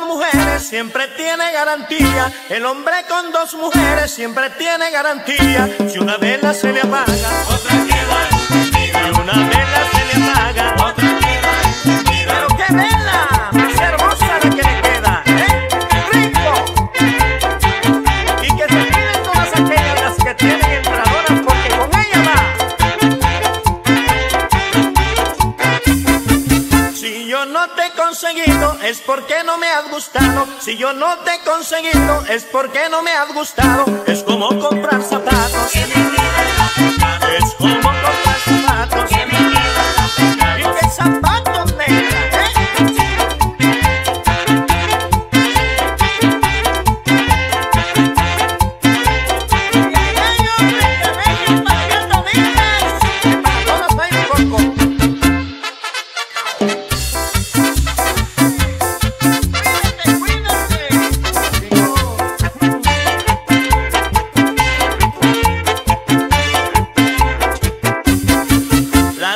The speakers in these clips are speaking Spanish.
mujeres siempre tiene garantía. El hombre con dos mujeres siempre tiene garantía. Si una vela se le apaga, otra queda no te he conseguido es porque no me has gustado. Si yo no te he conseguido es porque no me has gustado. Es como comprar zapatos.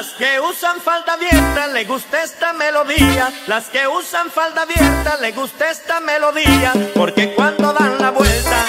Las que usan falda abierta le gusta esta melodía. Las que usan falda abierta le gusta esta melodía. Porque cuando dan la vuelta,